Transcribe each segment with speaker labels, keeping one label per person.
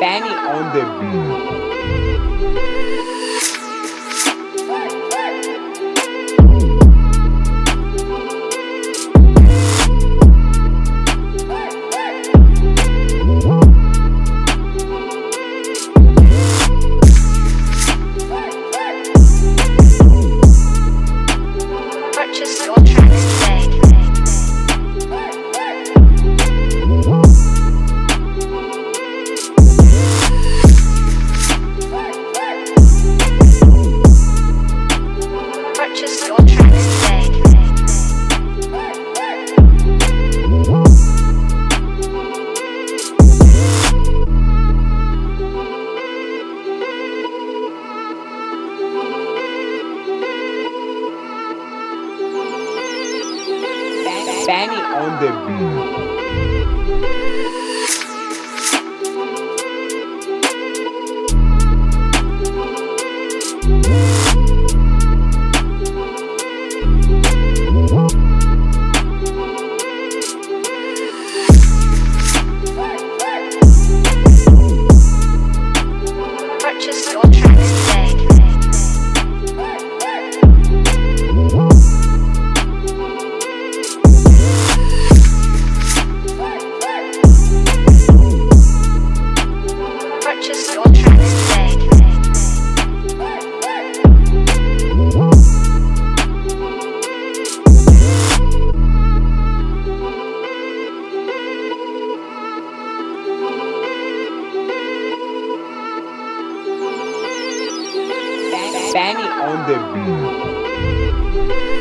Speaker 1: Benny on the beat. Danny on the beat.
Speaker 2: Danny on the beat.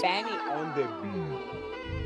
Speaker 1: Fanny on the beat.